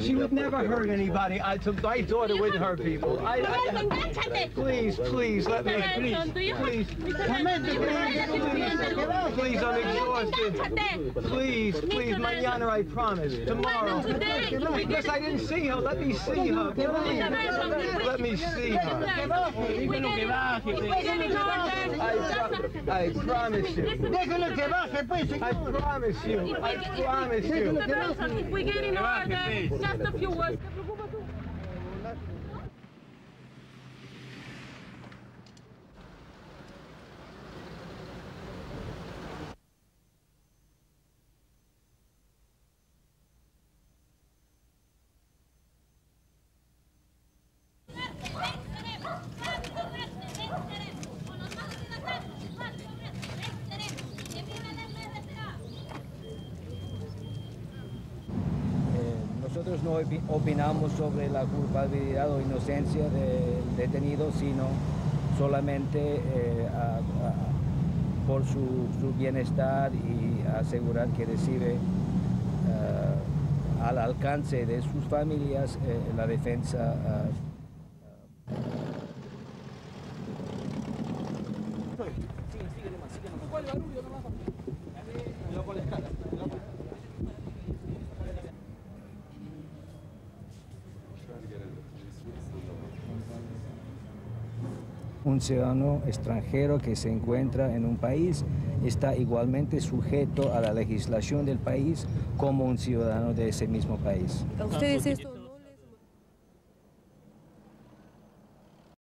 She would never hurt anybody. I, to, my daughter wouldn't hurt people. I, I, Enganchate. please, please, let me, please, please, please, please, I'm exhausted. Please, please, mañana, I promise. Tomorrow. Yes, I didn't see her. Let me see her. Please. Let me see her. I, promise you. I promise you. I promise you. We get in order. Just a few words. No opi- opinamos sobre la culpabilidad o inocencia del detenido, sino solamente eh, por su, bienestar y asegurar que recibe eh, al alcance de sus familias eh, la defensa. eh, Un ciudadano extranjero que se encuentra en un país está igualmente sujeto a la legislación del país como un ciudadano de ese mismo país. ¿A ustedes esto